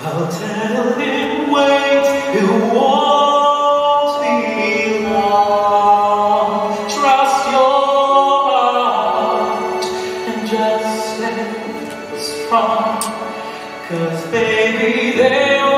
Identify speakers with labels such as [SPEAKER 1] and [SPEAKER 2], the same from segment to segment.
[SPEAKER 1] I'll tell him, wait, it won't be long. Trust your heart and just stay strong. Cause baby, they'll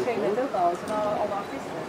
[SPEAKER 2] Zijn het net ook al, het zijn allemaal artiesten.